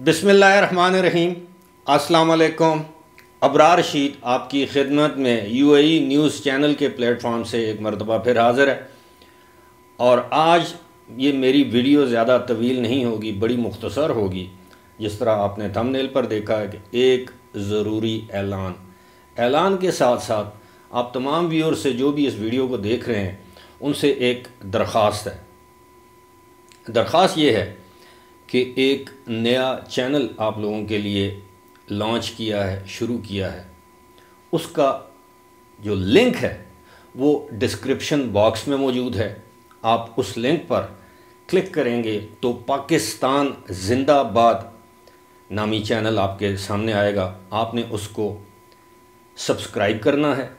बिसमीम अस्सलाम अबरार रशीद आपकी खिदमत में यूएई न्यूज़ चैनल के प्लेटफॉर्म से एक मरतबा फिर हाज़िर है। और आज ये मेरी वीडियो ज़्यादा तवील नहीं होगी, बड़ी मुख्तसर होगी, जिस तरह आपने थंबनेल पर देखा है कि एक ज़रूरी ऐलान। ऐलान के साथ साथ आप तमाम व्यूअर से जो भी इस वीडियो को देख रहे हैं उनसे एक दरख्वास्त है। दरख्वास्त ये है कि एक नया चैनल आप लोगों के लिए लॉन्च किया है, शुरू किया है। उसका जो लिंक है, वो डिस्क्रिप्शन बॉक्स में मौजूद है। आप उस लिंक पर क्लिक करेंगे तो पाकिस्तान जिंदाबाद नामी चैनल आपके सामने आएगा। आपने उसको सब्सक्राइब करना है,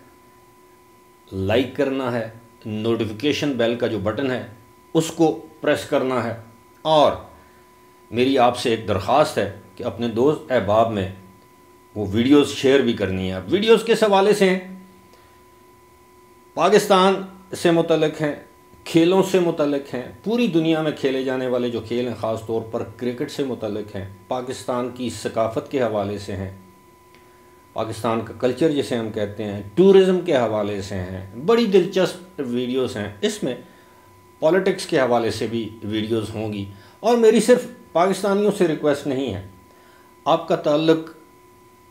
लाइक करना है नोटिफिकेशन बेल का जो बटन है, उसको प्रेस करना है। और मेरी आपसे एक दरख्वास्त है कि अपने दोस्त अहबाब में वो वीडियोस शेयर भी करनी है। वीडियोस किस हवाले से हैं? पाकिस्तान से मुतलक हैं, खेलों से मुतलक हैं, पूरी दुनिया में खेले जाने वाले जो खेल हैं ख़ास तौर पर क्रिकेट से मुतलक हैं, पाकिस्तान की सकाफ़त के हवाले से हैं। पाकिस्तान का कल्चर जिसे हम कहते हैं, टूरिज़म के हवाले से हैं, बड़ी दिलचस्प वीडियोस हैं। इसमें पॉलिटिक्स के हवाले से भी वीडियोस होंगी। और मेरी सिर्फ़ पाकिस्तानियों से रिक्वेस्ट नहीं है। आपका ताल्लुक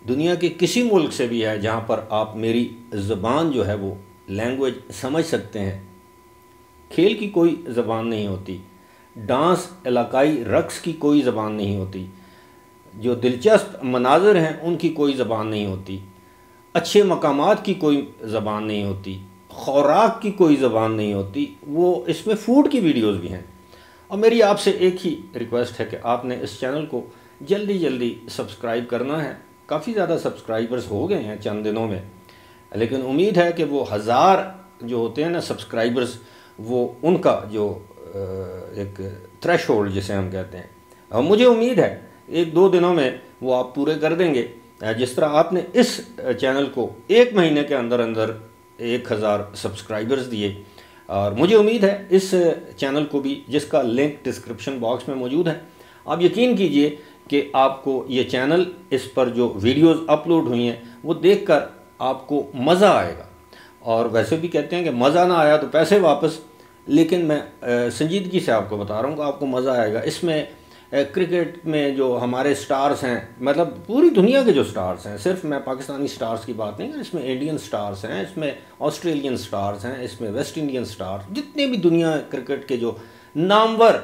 दुनिया के किसी मुल्क से भी है जहाँ पर आप मेरी ज़बान जो है वो लैंग्वेज समझ सकते हैं। खेल की कोई ज़बान नहीं होती। डांस, इलाकाई रक्स की कोई ज़बान नहीं होती। जो दिलचस्प मनाजर हैं, उनकी कोई ज़बान नहीं होती। अच्छे मकाम की कोई ज़बान नहीं होती। खुराक की कोई ज़बान नहीं होती। वो इसमें फ़ूड की वीडियोस भी हैं। और मेरी आपसे एक ही रिक्वेस्ट है कि आपने इस चैनल को जल्दी जल्दी सब्सक्राइब करना है। काफ़ी ज़्यादा सब्सक्राइबर्स हो गए हैं चंद दिनों में। लेकिन उम्मीद है कि वो हज़ार जो होते हैं ना सब्सक्राइबर्स, वो उनका जो एक थ्रेश होल्ड जिसे हम कहते हैं। मुझे उम्मीद है एक दो दिनों में वो आप पूरे कर देंगे। जिस तरह आपने इस चैनल को एक महीने के अंदर अंदर एक हज़ार सब्सक्राइबर्स दिए, और मुझे उम्मीद है इस चैनल को भी, जिसका लिंक डिस्क्रिप्शन बॉक्स में मौजूद है, आप यकीन कीजिए कि आपको ये चैनल, इस पर जो वीडियोस अपलोड हुई हैं, वो देखकर आपको मज़ा आएगा। और वैसे भी कहते हैं कि मज़ा ना आया तो पैसे वापस, लेकिन मैं संजीदगी से आपको बता रहा हूँ कि आपको मज़ा आएगा। इसमें क्रिकेट में जो हमारे स्टार्स हैं मतलब पूरी दुनिया के जो स्टार्स हैं, सिर्फ़ मैं पाकिस्तानी स्टार्स की बात नहीं कर इसमें इंडियन स्टार्स हैं, इसमें ऑस्ट्रेलियन स्टार्स हैं, इसमें वेस्ट इंडियन स्टार्स, जितने भी दुनिया क्रिकेट के जो नामवर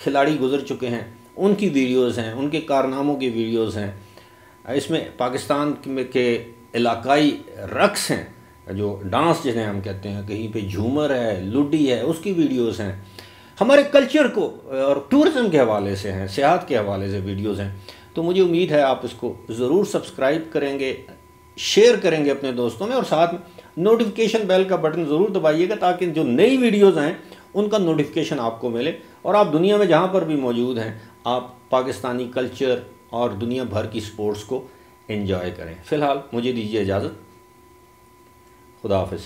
खिलाड़ी गुजर चुके हैं, उनकी वीडियोस हैं, उनके कारनामों की वीडियोस हैं। इसमें पाकिस्तान के इलाकाई रक्स हैं, जो डांस जिन्हें हम कहते हैं, कहीं पे झूमर है, लुडी है, उसकी वीडियोस हैं। हमारे कल्चर को, और टूरिज़म के हवाले से हैं सेहत के हवाले से वीडियोज़ हैं तो मुझे उम्मीद है आप इसको ज़रूर सब्सक्राइब करेंगे शेयर करेंगे अपने दोस्तों में, और साथ में नोटिफिकेशन बेल का बटन ज़रूर दबाइएगा ताकि जो नई वीडियोज़ हैं, उनका नोटिफिकेशन आपको मिले। और आप दुनिया में जहाँ पर भी मौजूद हैं, आप पाकिस्तानी कल्चर और दुनिया भर की स्पोर्ट्स को इन्जॉय करें। फ़िलहाल मुझे दीजिए इजाज़त। खुदा हाफिज़।